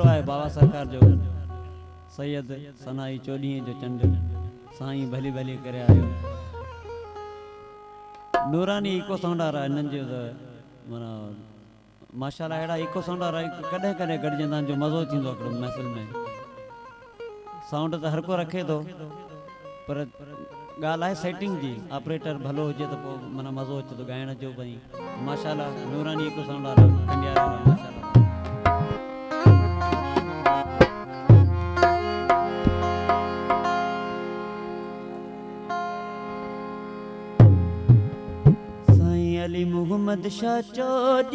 बाबा सरकार जो सैय सनाई जो चंड साईं भली भली करे नूरानींड वारा हिन जो माना माशाला अहिड़ा इको साउंड वारा कॾहिं कॾहिं गॾजंदा आहिनि जो मज़ो थींदो साउंड त हर को रखे थो पर ॻाल्हि आहे सेटिंग जी ऑपरेटर भलो हुजे त मज़ो अचे थो गाइण जो भई माशाला नूरानी इको कंडिया আলী মোহাম্মদ শাহ